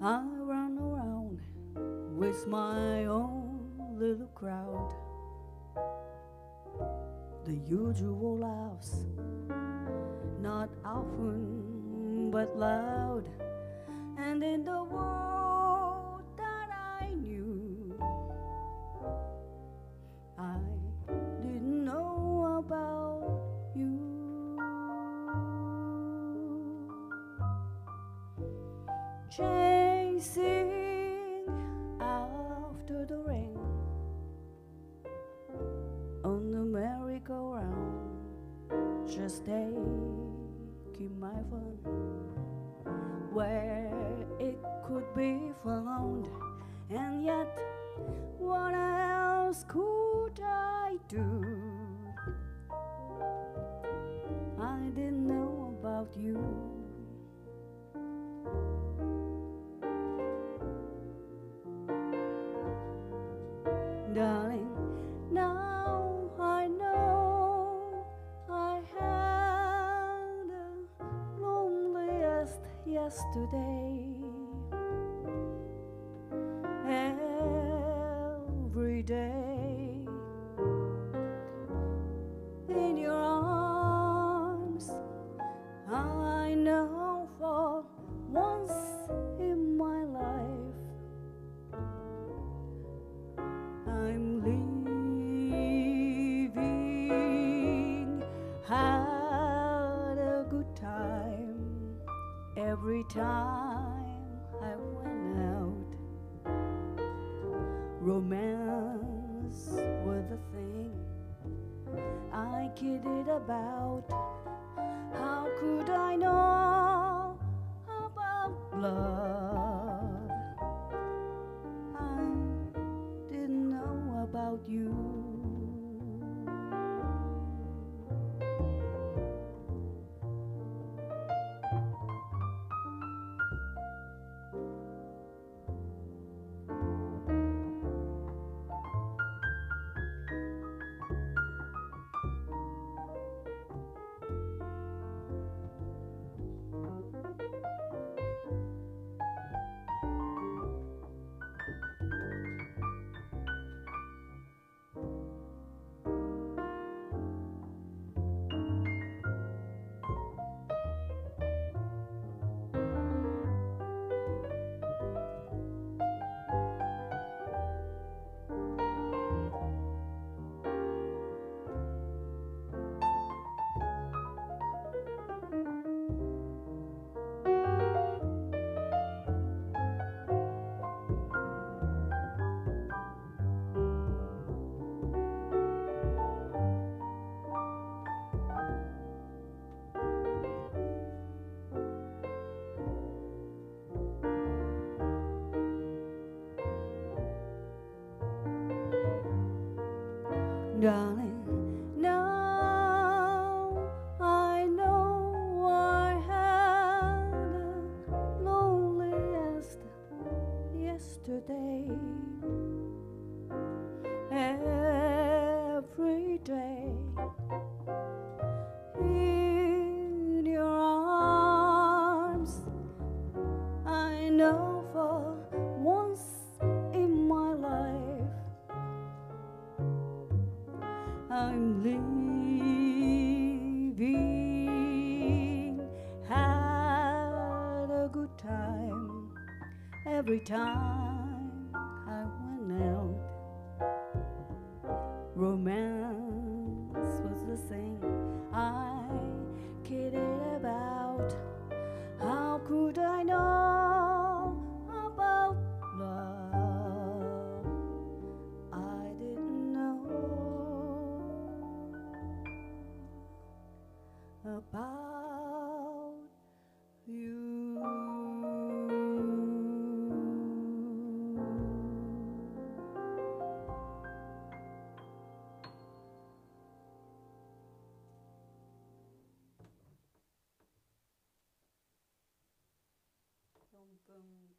I run around with my own little crowd. The usual laughs, not often but loud. And in the world that I knew, I didn't know about you. Chasing after the rain on the merry-go-round, just taking my fun where it could be found, and yet what else could I do? I didn't know about you. Darling, now I know I had the loneliest yesterday. Every day I'm leaving. Had a good time every time I went out. Romance was the thing I kidded about. How could I know about love? About you. Darling, I'm leaving. Had a good time every time I went out. Romance 嗯